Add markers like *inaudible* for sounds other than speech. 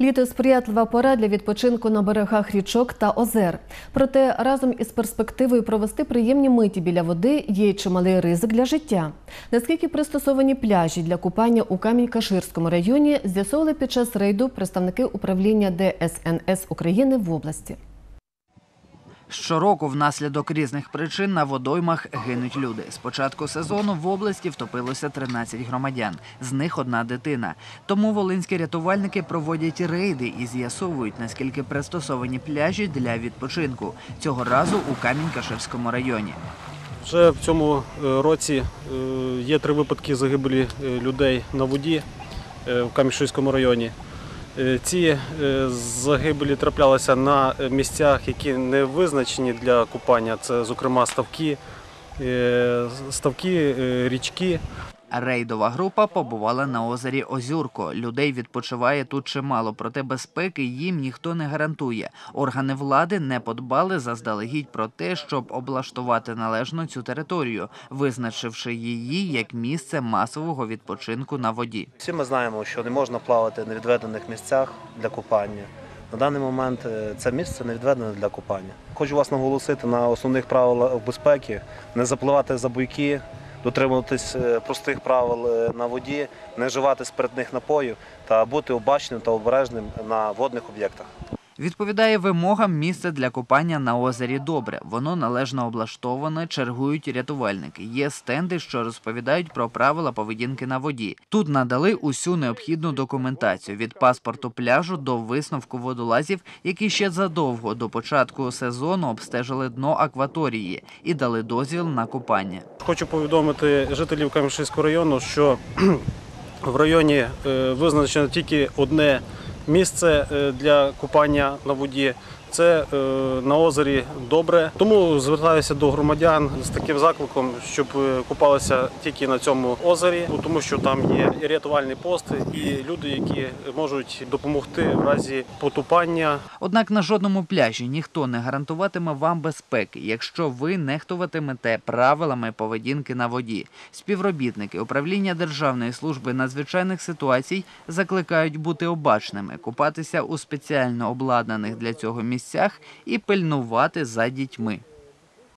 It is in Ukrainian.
Літо сприятлива пора для відпочинку на берегах річок та озер. Проте разом із перспективою провести приємні миті біля води є чималий ризик для життя. Наскільки пристосовані пляжі для купання у Камінь-Каширському районі, з'ясовували під час рейду представники управління ДСНС України в області. Щороку внаслідок різних причин на водоймах гинуть люди. З початку сезону в області втопилося 13 громадян, з них одна дитина. Тому волинські рятувальники проводять рейди і з'ясовують, наскільки пристосовані пляжі для відпочинку. Цього разу у Камінь-Каширському районі. Вже в цьому е, році е, є три випадки загибелі е, людей на воді в Камішівському районі. Е, Ці е, загибелі траплялися на місцях, які не визначені для купання. Це, зокрема, ставки, е, ставки, річки. Рейдова група побувала на озері Озюрко. Людей відпочиває тут чимало, проте безпеки їм ніхто не гарантує. Органи влади не подбали заздалегідь про те, щоб облаштувати належно цю територію, визначивши її як місце масового відпочинку на воді. Всі ми знаємо, що не можна плавати на відведених місцях для купання. На даний момент е, це місце не відведене для купання. Хочу вас наголосити на основних правилах безпеки: не запливати за буйки, дотримуватись е, простих правил е, на воді, не вживати спиртних напоїв та бути обачним та обережним на водних об'єктах. Відповідає вимогам місце для купання на озері добре. Воно належно облаштоване, чергують рятувальники. Є стенди, що розповідають про правила поведінки на воді. Тут надали усю необхідну документацію від паспорту пляжу до висновку водолазів, які ще задовго до початку сезону обстежили дно акваторії і дали дозвіл на купання. Хочу повідомити жителів Камішівського району, що *clears throat* в районі е, визначено тільки одне місце е, для купання на воді. Це е, на озері добре. Тому звертаюся до громадян з таким закликом, щоб е, купалися тільки на цьому озері, тому що там є і рятувальний пост, і люди, які можуть допомогти в разі потупання. Однак на жодному пляжі ніхто не гарантуватиме вам безпеки, якщо ви нехтуватимете правилами поведінки на воді. Співробітники управління Державної служби надзвичайних ситуацій закликають бути обачними, купатися у спеціально обладнаних для цього місцях і пильнувати за дітьми.